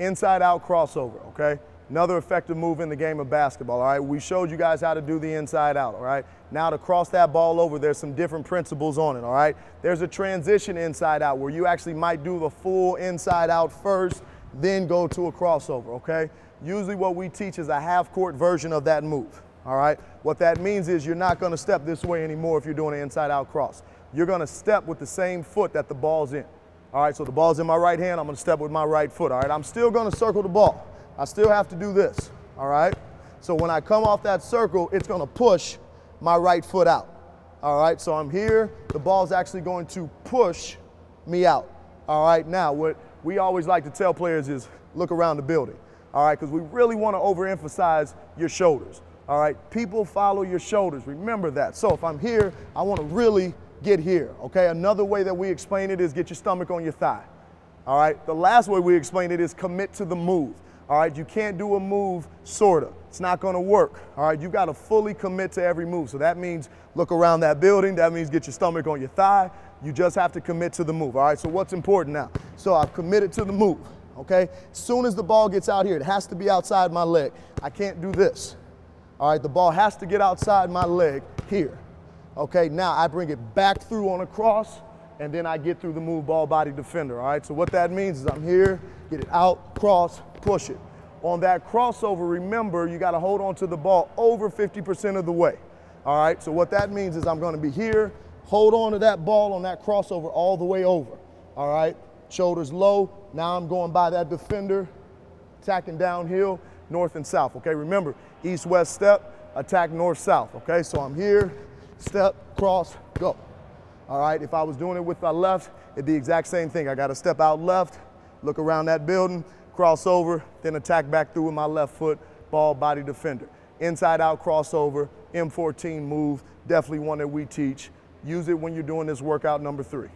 inside out crossover, okay? Another effective move in the game of basketball, all right? We showed you guys how to do the inside out, all right? Now to cross that ball over, there's some different principles on it, all right? There's a transition inside out where you actually might do the full inside out first, then go to a crossover, okay? Usually what we teach is a half court version of that move, all right? What that means is you're not gonna step this way anymore if you're doing an inside out cross. You're gonna step with the same foot that the ball's in. All right, so the ball's in my right hand, I'm gonna step with my right foot, all right? I'm still gonna circle the ball. I still have to do this, all right? So when I come off that circle, it's gonna push my right foot out, all right? So I'm here, the ball's actually going to push me out, all right? Now, what we always like to tell players is look around the building, all right? Because we really wanna overemphasize your shoulders, all right? People follow your shoulders, remember that. So if I'm here, I wanna really get here, okay? Another way that we explain it is get your stomach on your thigh, all right? The last way we explain it is commit to the move, all right? You can't do a move sorta. It's not gonna work, all right? You gotta fully commit to every move. So that means look around that building. That means get your stomach on your thigh. You just have to commit to the move, all right? So what's important now? So I've committed to the move, okay? As soon as the ball gets out here, it has to be outside my leg. I can't do this, all right? The ball has to get outside my leg here. Okay, now I bring it back through on a cross, and then I get through the move ball body defender, all right? So what that means is I'm here, get it out, cross, push it. On that crossover, remember, you gotta hold on to the ball over 50% of the way, all right? So what that means is I'm gonna be here, hold on to that ball on that crossover all the way over, all right? Shoulders low, now I'm going by that defender, attacking downhill, north and south, okay? Remember, east-west step, attack north-south, okay? So I'm here, step, cross, go. All right, if I was doing it with my left, it'd be the exact same thing. I gotta step out left, look around that building, cross over, then attack back through with my left foot, ball body defender. Inside out crossover, M14 move, definitely one that we teach. Use it when you're doing this workout number three.